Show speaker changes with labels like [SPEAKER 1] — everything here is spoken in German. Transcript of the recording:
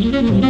[SPEAKER 1] Musik